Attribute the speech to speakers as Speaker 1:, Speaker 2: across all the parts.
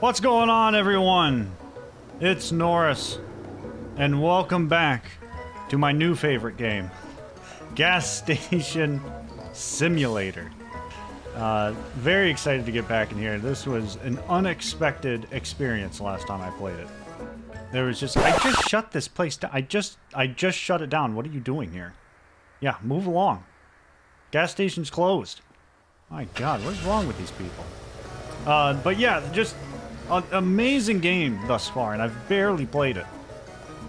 Speaker 1: What's going on, everyone? It's Norris, and welcome back to my new favorite game, Gas Station Simulator. Uh, very excited to get back in here. This was an unexpected experience last time I played it. There was just I just shut this place down. I just I just shut it down. What are you doing here? Yeah, move along. Gas station's closed. My God, what's wrong with these people? Uh, but yeah, just an amazing game thus far, and I've barely played it.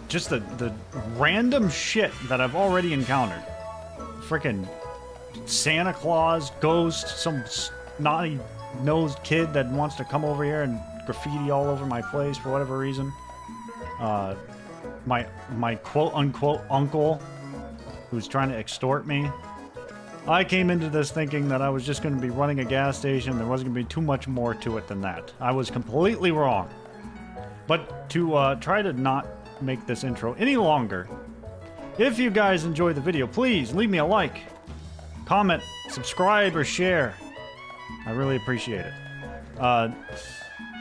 Speaker 1: Just the, the random shit that I've already encountered. Freaking Santa Claus, ghost, some snotty nosed kid that wants to come over here and graffiti all over my place for whatever reason. Uh, my my quote unquote uncle who's trying to extort me. I came into this thinking that I was just going to be running a gas station. There wasn't going to be too much more to it than that. I was completely wrong. But to uh, try to not make this intro any longer, if you guys enjoy the video, please leave me a like, comment, subscribe, or share. I really appreciate it. Uh,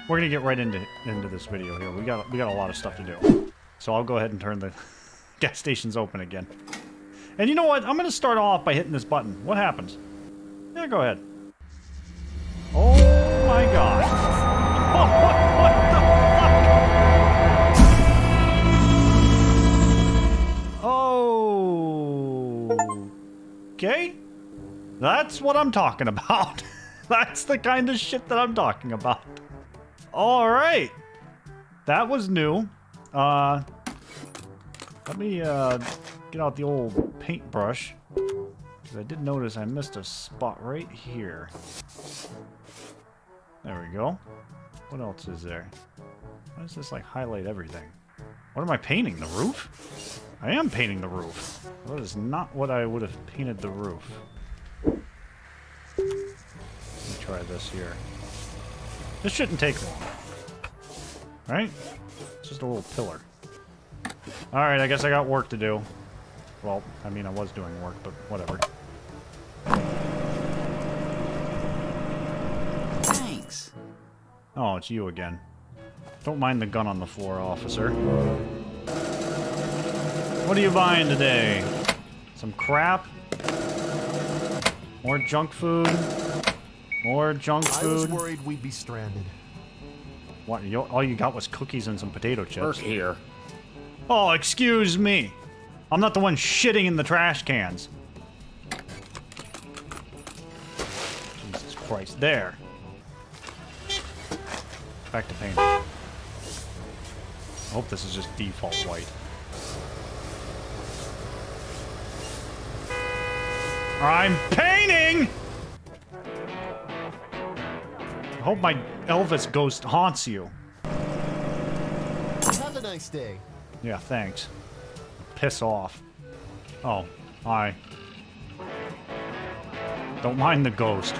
Speaker 1: we're gonna get right into into this video here. We got we got a lot of stuff to do, so I'll go ahead and turn the gas stations open again. And you know what? I'm going to start off by hitting this button. What happens? Yeah, go ahead. Oh my god. what the fuck? Oh. Okay. That's what I'm talking about. That's the kind of shit that I'm talking about. All right. That was new. Uh, let me, uh, get out the old paintbrush. Because I did notice I missed a spot right here. There we go. What else is there? Why does this like highlight everything? What am I painting? The roof? I am painting the roof. That is not what I would have painted the roof. Let me try this here. This shouldn't take long. Right? It's just a little pillar. Alright, I guess I got work to do. Well, I mean, I was doing work, but whatever.
Speaker 2: Thanks.
Speaker 1: Oh, it's you again. Don't mind the gun on the floor, officer. What are you buying today? Some crap? More junk food? More junk food?
Speaker 3: I was worried we'd be stranded.
Speaker 1: What, you, all you got was cookies and some potato chips.
Speaker 2: Work here.
Speaker 1: Oh, excuse me. I'm not the one shitting in the trash cans. Jesus Christ. There. Back to painting. I hope this is just default white. I'm painting! I hope my Elvis ghost haunts you.
Speaker 3: Have a nice day.
Speaker 1: Yeah, thanks. Piss off. Oh, hi. Don't mind the ghost.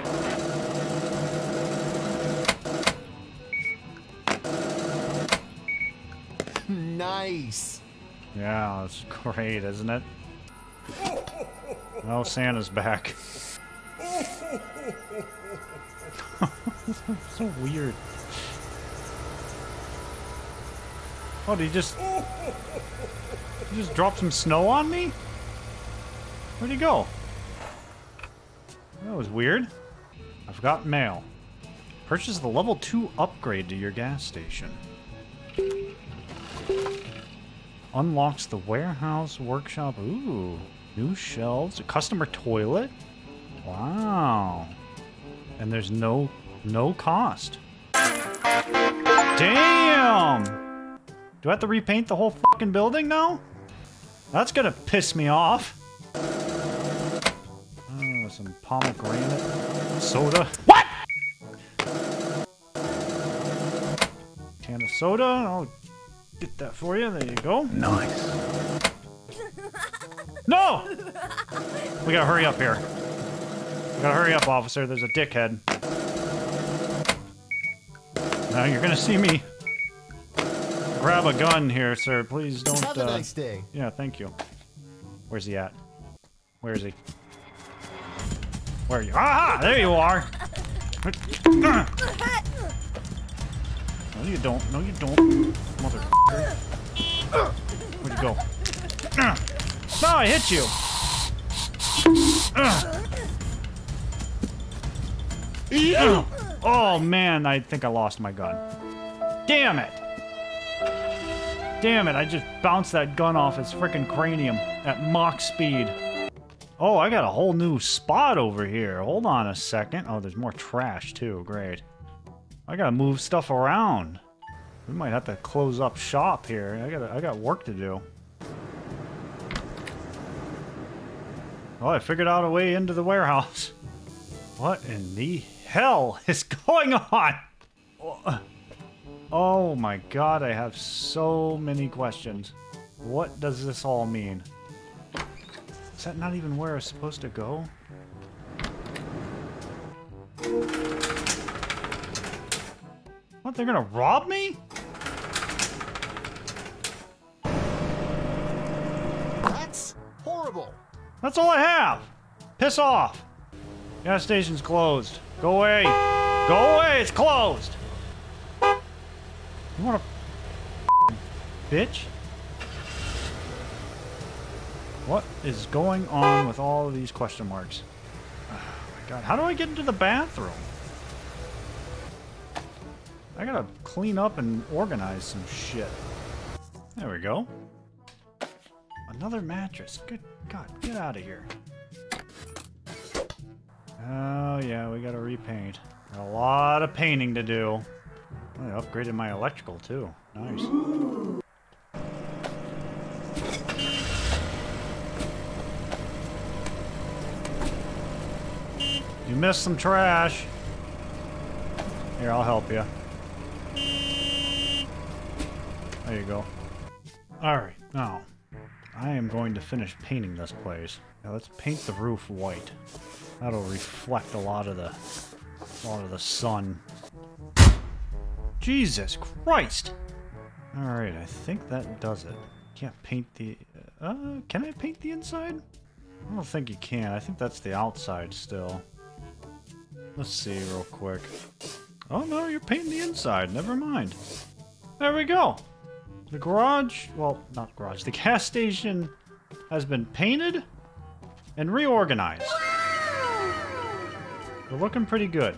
Speaker 3: Nice.
Speaker 1: Yeah, that's great, isn't it? Oh, Santa's back. so weird. Oh, did he just... He just drop some snow on me? Where'd he go? That was weird. I've got mail. Purchase the level 2 upgrade to your gas station. Unlocks the warehouse workshop. Ooh. New shelves. A customer toilet. Wow. And there's no no cost. Damn! Do I have to repaint the whole fucking building now? That's gonna piss me off. Oh, some pomegranate soda. What? Can of soda. I'll get that for you. There you go.
Speaker 2: Nice.
Speaker 1: No! We gotta hurry up here. We gotta hurry up, officer. There's a dickhead. Now you're gonna see me grab a gun here, sir. Please don't.
Speaker 3: Have a
Speaker 1: uh,
Speaker 3: nice day.
Speaker 1: Yeah, thank you. Where's he at? Where is he? Where are you? Aha! There you are! No, you don't. No, you don't. Motherfucker. Where'd you go? No, I hit you. Oh, man, I think I lost my gun. Damn it. Damn it, I just bounced that gun off his freaking cranium at Mach speed. Oh, I got a whole new spot over here. Hold on a second. Oh, there's more trash too. Great. I gotta move stuff around. We might have to close up shop here. I got I got work to do. Oh, I figured out a way into the warehouse. What in the hell is going on? Oh Oh my god, I have so many questions. What does this all mean? Is that not even where I was supposed to go? What, they're gonna rob me?
Speaker 3: That's horrible.
Speaker 1: That's all I have! Piss off! Gas station's closed. Go away! Go away! It's closed! You wanna... bitch? What is going on with all of these question marks? Oh my god, how do I get into the bathroom? I gotta clean up and organize some shit. There we go. Another mattress. Good God, get out of here. Oh yeah, we gotta repaint. Got a lot of painting to do. I upgraded my electrical too. Nice. You missed some trash. Here, I'll help you. There you go. Alright, now. I am going to finish painting this place. Now let's paint the roof white. That'll reflect a lot of the a lot of the sun. Jesus Christ! Alright, I think that does it. Can't paint the... Uh, can I paint the inside? I don't think you can. I think that's the outside still. Let's see real quick. Oh no, you're painting the inside. Never mind. There we go. The garage, well, not garage, the gas station has been painted and reorganized. They're looking pretty good.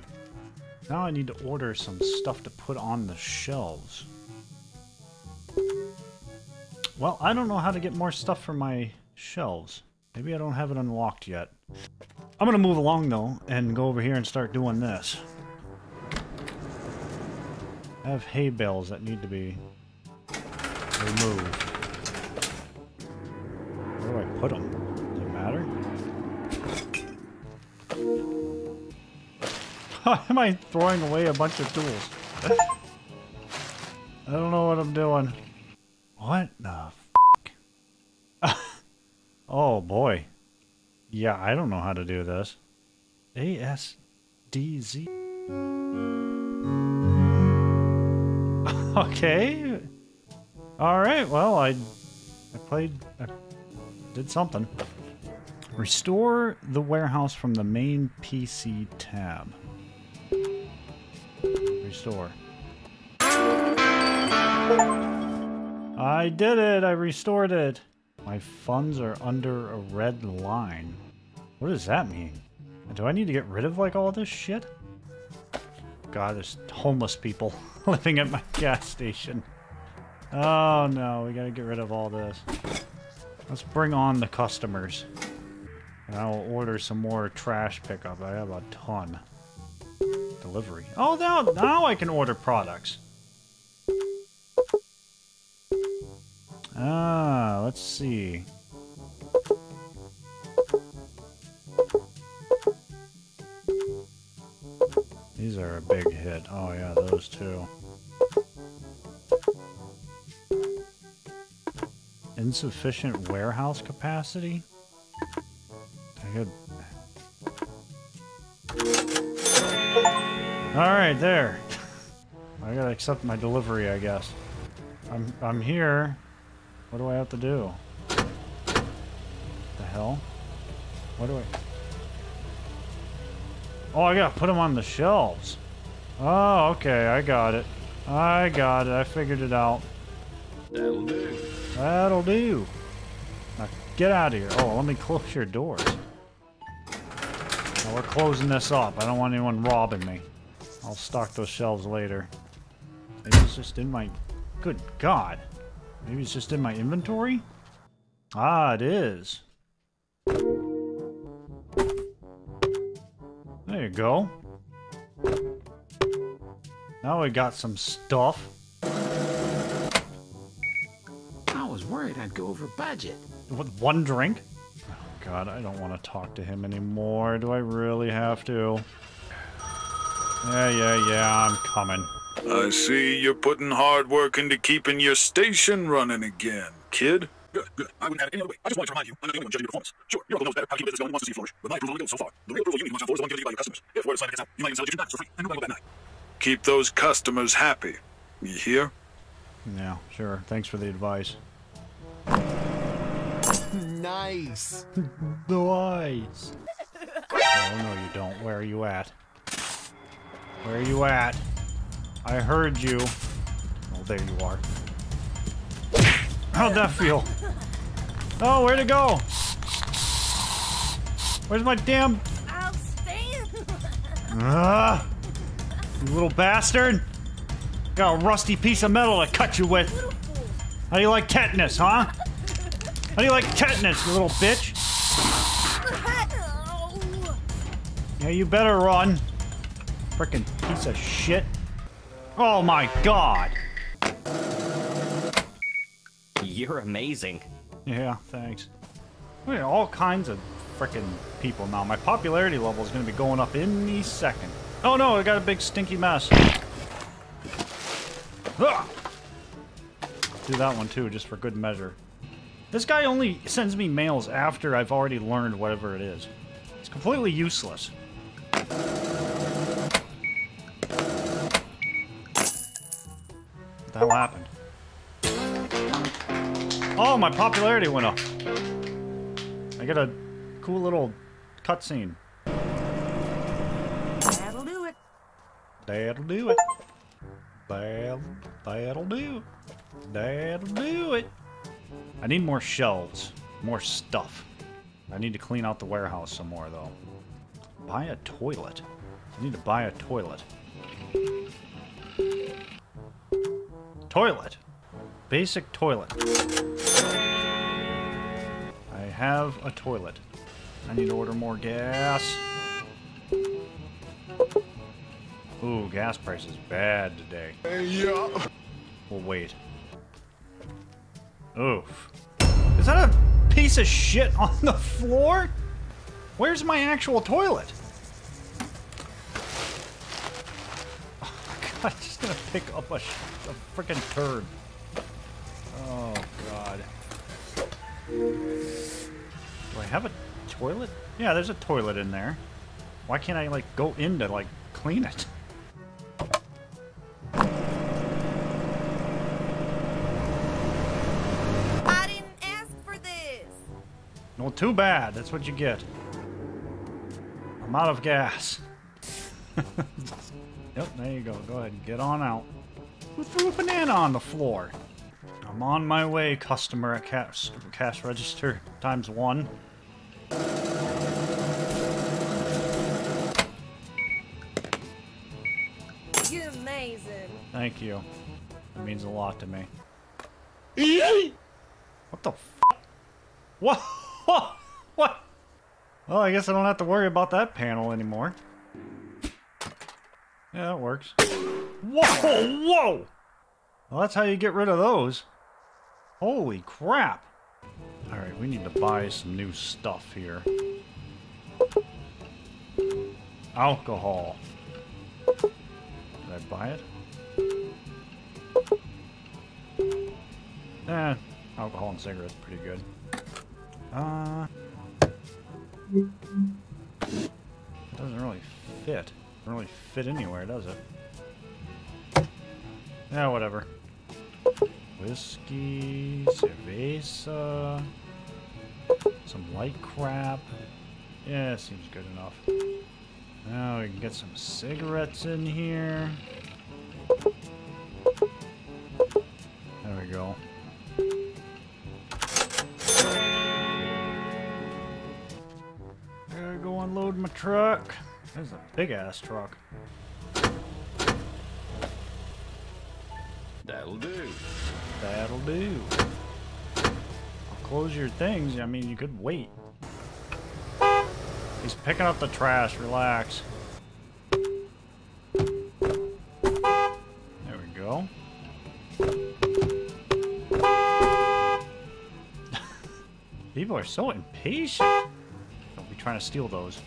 Speaker 1: Now I need to order some stuff to put on the shelves. Well, I don't know how to get more stuff for my shelves. Maybe I don't have it unlocked yet. I'm gonna move along though and go over here and start doing this. I have hay bales that need to be removed. Where do I put them? Does it matter? Why am I throwing away a bunch of tools? I don't know what I'm doing. What the f Oh boy. Yeah, I don't know how to do this. ASDZ. okay. Alright, well, I, I played, I did something. Restore the warehouse from the main PC tab. Restore. I did it! I restored it! My funds are under a red line. What does that mean? Do I need to get rid of, like, all this shit? God, there's homeless people living at my gas station. Oh no, we gotta get rid of all this. Let's bring on the customers. And I'll order some more trash pickup. I have a ton. Delivery. Oh, now, now I can order products. Ah, let's see. These are a big hit. Oh yeah, those two. Insufficient warehouse capacity? I could... Alright, there. I gotta accept my delivery, I guess. I'm, I'm here. What do I have to do? What The hell? What do I... Oh, I gotta put them on the shelves. Oh, okay, I got it. I got it. I figured it out.
Speaker 2: That'll do.
Speaker 1: That'll do. Now get out of here. Oh, let me close your doors. Now we're closing this up. I don't want anyone robbing me. I'll stock those shelves later. Maybe it's just in my... Good God. Maybe it's just in my inventory? Ah, it is. There you go. Now we got some stuff.
Speaker 2: I was worried I'd go over budget.
Speaker 1: With one drink? Oh god, I don't want to talk to him anymore. Do I really have to? Yeah, yeah, yeah, I'm coming.
Speaker 4: I see you're putting hard work into keeping your station running again, kid.
Speaker 5: Good, good. I wouldn't have it any other way. I just wanted to remind you, I'm not the only one judging your performance. Sure, your uncle knows better how to keep business going and wants to see you flourish, but my approval only goes so far. The real approval you need to watch out for is the one given to you by your customers. If word of gets out, you might even sell addiction packs for free, and nobody will bat an eye.
Speaker 4: Keep those customers happy. You hear?
Speaker 1: Yeah, sure. Thanks for the advice.
Speaker 3: Nice.
Speaker 1: Nice. Oh, no, you don't. Where are you at? Where are you at? I heard you. Oh, there you are. How'd that feel? Oh, where'd it go? Where's my damn... Ah! You little bastard! Got a rusty piece of metal to cut you with. How do you like tetanus, huh? How do you like tetanus, you little bitch? Yeah, you better run. Frickin' piece of shit. Oh my god!
Speaker 6: You're amazing.
Speaker 1: Yeah, thanks. We got all kinds of freaking people now. My popularity level is gonna be going up any second. Oh no, I got a big stinky mess. Ah! Do that one too, just for good measure. This guy only sends me mails after I've already learned whatever it is. It's completely useless. The hell happened? Oh, my popularity went up. I get a cool little cutscene.
Speaker 7: That'll do it.
Speaker 1: That'll do it. That'll, that'll do. It. That'll do it. I need more shelves. More stuff. I need to clean out the warehouse some more, though. Buy a toilet. I need to buy a toilet. Toilet. Basic toilet. I have a toilet. I need to order more gas. Ooh, gas price is bad today.
Speaker 3: Yeah.
Speaker 1: We'll wait. Oof. Is that a piece of shit on the floor? Where's my actual toilet? I'm just gonna pick up a, a freaking turd. Oh god. Do I have a toilet? Yeah, there's a toilet in there. Why can't I, like, go in to, like, clean it?
Speaker 7: I didn't ask for this.
Speaker 1: Well, too bad. That's what you get. I'm out of gas. yep, there you go. Go ahead and get on out. Who threw a banana on the floor? I'm on my way, customer at cash, cash register times one.
Speaker 7: You're amazing.
Speaker 1: Thank you. That means a lot to me. What the f? What? What? Well, I guess I don't have to worry about that panel anymore. Yeah, that works. Whoa! Whoa! Well, that's how you get rid of those. Holy crap! Alright, we need to buy some new stuff here. Alcohol. Did I buy it? Eh, alcohol and cigarettes pretty good. Uh, it doesn't really fit. Doesn't really fit anywhere, does it? Yeah, whatever. Whiskey, cerveza, some light crap. Yeah, seems good enough. Now we can get some cigarettes in here. There we go. Gotta go unload my truck. There's a big ass truck.
Speaker 2: That'll do.
Speaker 1: That'll do. I'll close your things. I mean, you could wait. He's picking up the trash. Relax. There we go. People are so impatient. Don't be trying to steal those.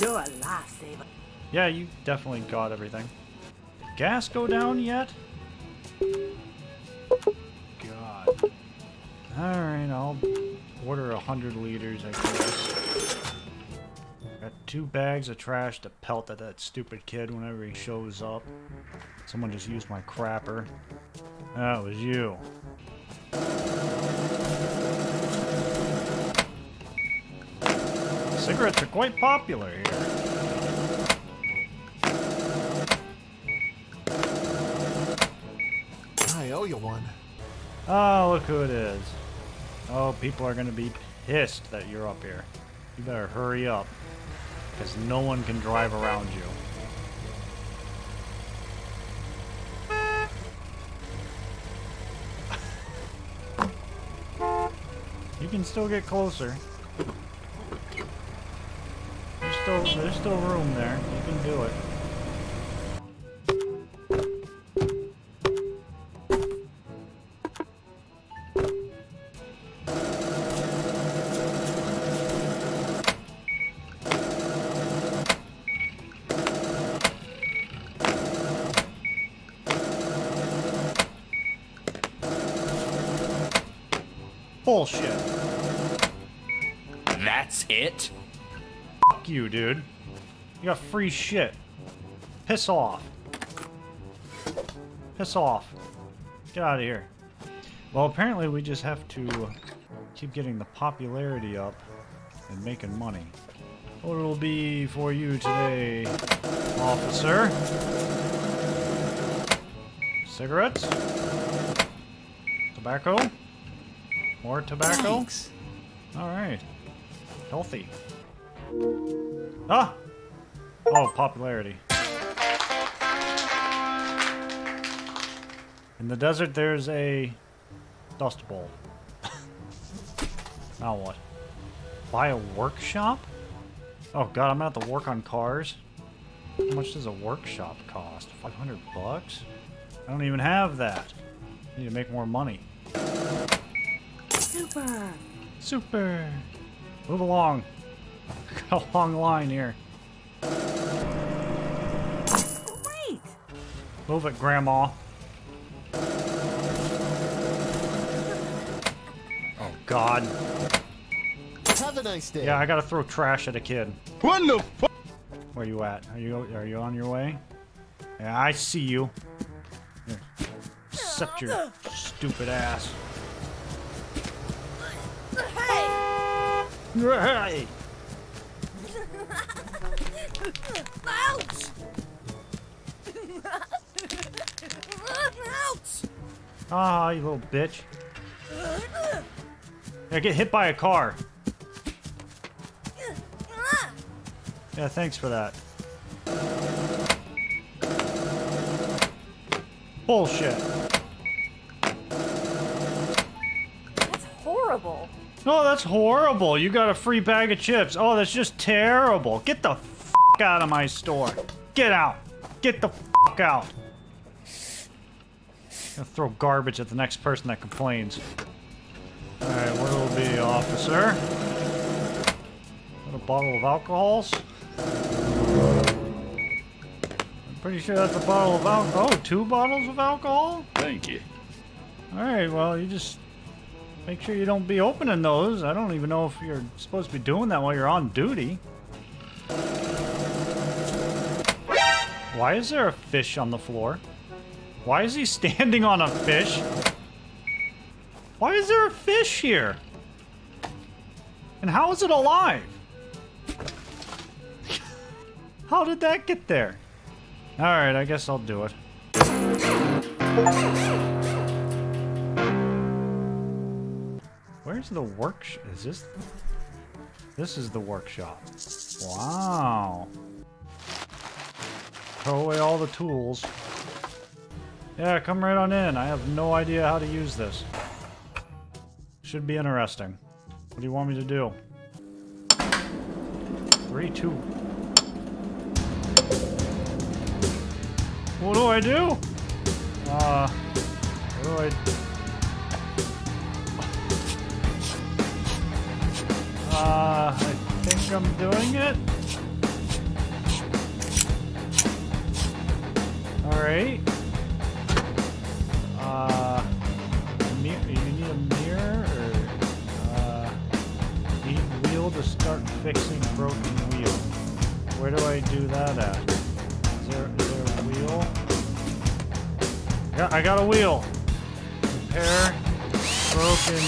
Speaker 7: You're a lifesaver.
Speaker 1: Yeah, you definitely got everything. Gas go down yet? God. Alright, I'll order a hundred liters, I guess. Got two bags of trash to pelt at that stupid kid whenever he shows up. Someone just used my crapper. That was you. Cigarettes are quite popular here.
Speaker 3: I owe you one.
Speaker 1: Oh, look who it is. Oh, people are gonna be pissed that you're up here. You better hurry up. Because no one can drive around you. You can still get closer. There's still there's still room there. You can do it. Bullshit.
Speaker 6: That's it?
Speaker 1: Fuck you, dude. You got free shit. Piss off. Piss off. Get out of here. Well, apparently we just have to keep getting the popularity up and making money. What will be for you today, officer? Cigarettes? Tobacco? More tobacco? Alright. Healthy. Ah! Oh, popularity. In the desert, there's a dust bowl. now what? Buy a workshop? Oh god, I'm gonna have to work on cars? How much does a workshop cost? 500 bucks? I don't even have that. I need to make more money.
Speaker 7: Super.
Speaker 1: Super! Move along. Got a long line here.
Speaker 7: Great.
Speaker 1: Move it, Grandma. Oh, God.
Speaker 3: Have a nice day.
Speaker 1: Yeah, I gotta throw trash at a kid.
Speaker 5: What the fuck?
Speaker 1: Where you at? Are you are you on your way? Yeah, I see you. Here. Accept your stupid ass.
Speaker 7: Hey.
Speaker 1: Hey! Ah, you little bitch. Yeah, get hit by a car. Yeah, thanks for that. Bullshit.
Speaker 7: That's horrible.
Speaker 1: Oh, that's horrible. You got a free bag of chips. Oh, that's just terrible. Get the f out of my store. Get out. Get the f out. Gonna throw garbage at the next person that complains. Alright, what'll be, officer? What, a bottle of alcohols? I'm pretty sure that's a bottle of alcohol. Oh, two bottles of alcohol?
Speaker 5: Thank you.
Speaker 1: Alright, well, you just make sure you don't be opening those. I don't even know if you're supposed to be doing that while you're on duty. Why is there a fish on the floor? Why is he standing on a fish? Why is there a fish here? And how is it alive? How did that get there? Alright, I guess I'll do it. Where's the work? Is this? This is the workshop. Wow. Throw away all the tools. Yeah, come right on in. I have no idea how to use this. Should be interesting. What do you want me to do? Three, two. What do I do? Uh, what do I... Uh, I think I'm doing it. Alright. Uh, mir- you need a mirror or, uh, need wheel to start fixing broken wheel. Where do I do that at? Is there, is there a wheel? Yeah, I got a wheel. Repair broken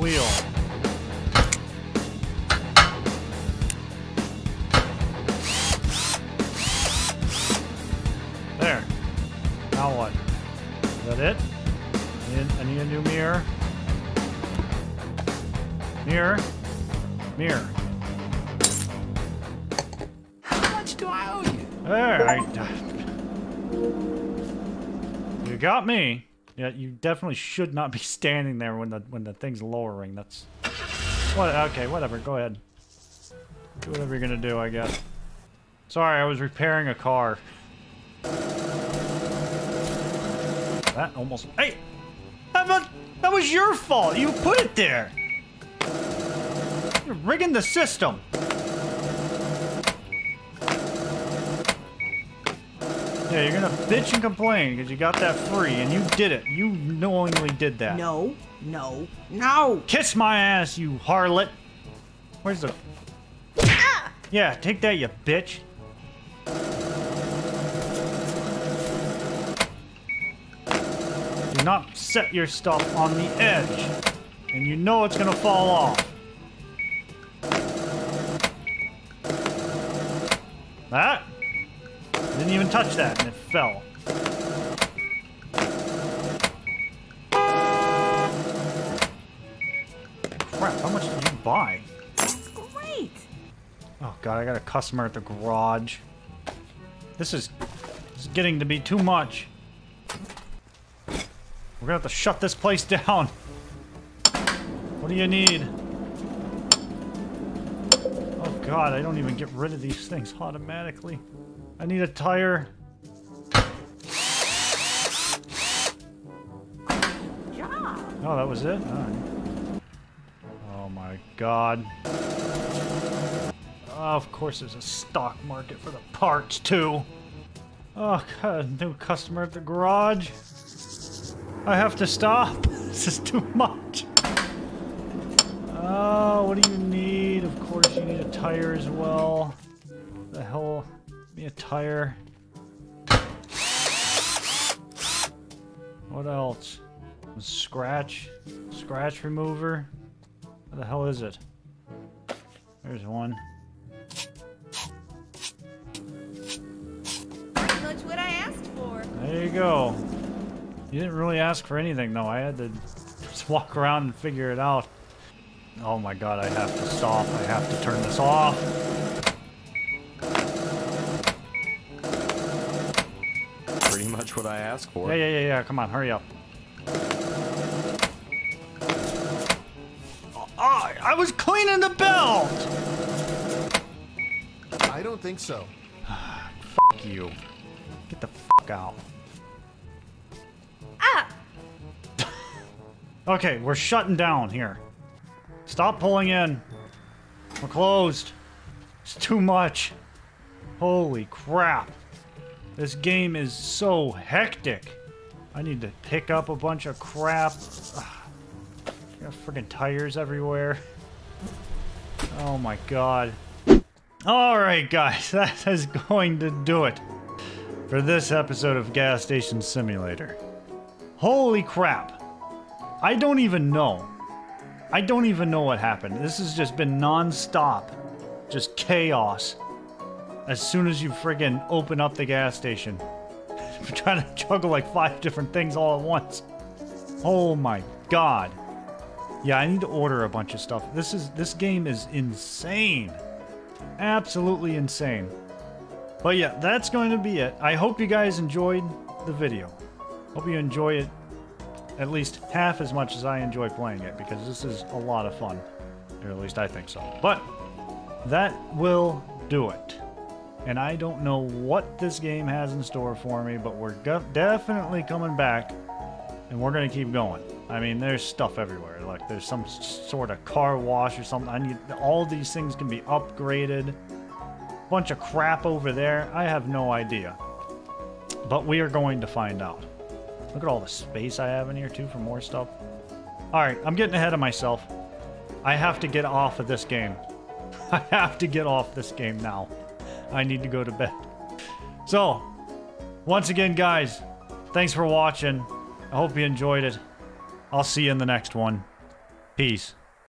Speaker 1: wheel. There. Now what? Is that it? I need, I need a new mirror. Mirror. Mirror.
Speaker 2: How much do I owe you?
Speaker 1: Alright. You got me. Yeah, you definitely should not be standing there when the when the thing's lowering. That's what. Okay, whatever. Go ahead. Do whatever you're gonna do, I guess. Sorry, I was repairing a car. That almost. Hey, that was your fault. You put it there. You're rigging the system. Yeah, you're gonna bitch and complain because you got that free, and you did it. You knowingly did that.
Speaker 8: No, no, no!
Speaker 1: Kiss my ass, you harlot. Where's the... Ah! Yeah, take that, you bitch. Not set your stuff on the edge. And you know it's gonna fall off. That? Didn't even touch that, and it fell. Crap, how much did you buy?
Speaker 7: That's Great.
Speaker 1: Oh god, I got a customer at the garage. This is, this is getting to be too much. We're gonna have to shut this place down. What do you need? Oh god, I don't even get rid of these things automatically. I need a tire. Oh, that was it? Oh my god. Oh, of course there's a stock market for the parts too. Oh god, new customer at the garage. I have to stop. This is too much. Oh, what do you need? Of course you need a tire as well. The hell? Give me a tire. What else? Scratch. Scratch remover. What the hell is it? There's one.
Speaker 7: Pretty much what I asked for.
Speaker 1: There you go. You didn't really ask for anything though. I had to just walk around and figure it out. Oh my god, I have to stop. I have to turn this off.
Speaker 6: Pretty much what I asked for.
Speaker 1: Yeah, yeah, yeah, yeah. Come on, hurry up. Oh, I was cleaning the belt!
Speaker 3: I don't think so.
Speaker 1: Fuck you. Get the fuck out. Okay, we're shutting down here. Stop pulling in. We're closed. It's too much. Holy crap. This game is so hectic. I need to pick up a bunch of crap. Ugh. Got freaking tires everywhere. Oh my god. Alright guys, that is going to do it for this episode of Gas Station Simulator. Holy crap. I don't even know. I don't even know what happened. This has just been non-stop. Just chaos. As soon as you friggin' open up the gas station. I'm trying to juggle like five different things all at once. Oh my god. Yeah, I need to order a bunch of stuff. This is this game is insane. Absolutely insane. But yeah, that's going to be it. I hope you guys enjoyed the video. Hope you enjoy it at least half as much as I enjoy playing it because this is a lot of fun. Or at least I think so. But that will do it. And I don't know what this game has in store for me, but we're definitely coming back and we're going to keep going. I mean, there's stuff everywhere. Like, there's some sort of car wash or something. I need all these things can be upgraded. Bunch of crap over there. I have no idea. But we are going to find out. Look at all the space I have in here, too, for more stuff. Alright, I'm getting ahead of myself. I have to get off of this game. I have to get off this game now. I need to go to bed. So, once again, guys, thanks for watching. I hope you enjoyed it. I'll see you in the next one. Peace.